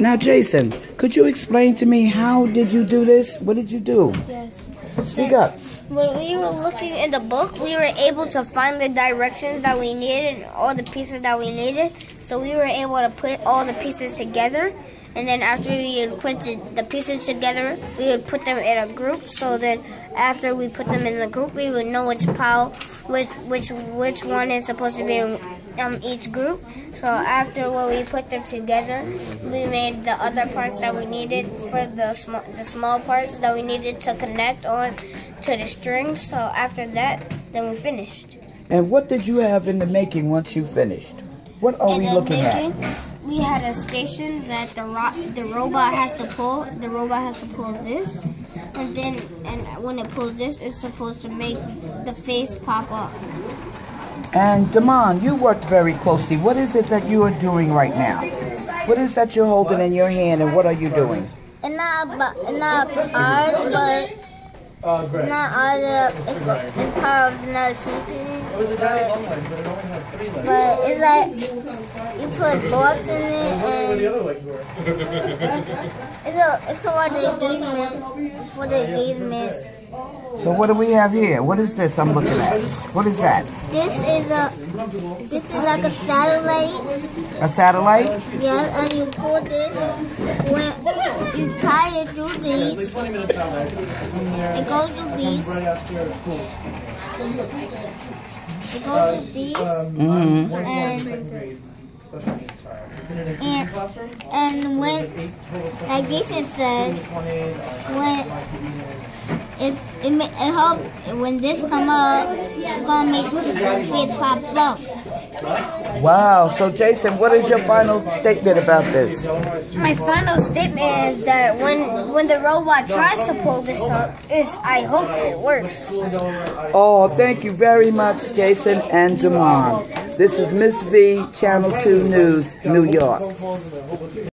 Now, Jason, could you explain to me how did you do this? What did you do? Yes. Speak up. When we were looking in the book, we were able to find the directions that we needed and all the pieces that we needed. So we were able to put all the pieces together. And then after we had put the pieces together, we would put them in a group. So that after we put them in the group, we would know which pile, which which which one is supposed to be in um, each group. So after when we put them together, we made the other parts that we needed for the small the small parts that we needed to connect on to the strings. So after that, then we finished. And what did you have in the making once you finished? What are In we the looking at? We had a station that the ro- the robot has to pull. The robot has to pull this, and then and when it pulls this, it's supposed to make the face pop up. And Damon, you worked very closely. What is it that you are doing right now? What is that you're holding in your hand, and what are you doing? And not not ours, but not ours. It's, it's part of another season. But, but it's like you put balls in it, and it's a it's for the engagement for the engagements. So what do we have here? What is this I'm looking at? What is that? This is a this is like a satellite. A satellite? Yeah, and you pull this when you tie it through these. It goes through these. It goes through these Mm-hmm. and and and when like Jason said when it it, ma- it help when this come up it's gonna make the face pop up. Wow. So Jason, what is your final statement about this? My final statement is that when when the robot tries to pull this up, is I hope it works. Oh, thank you very much, Jason and Damon. This is Miss V, Channel 2 News, New York.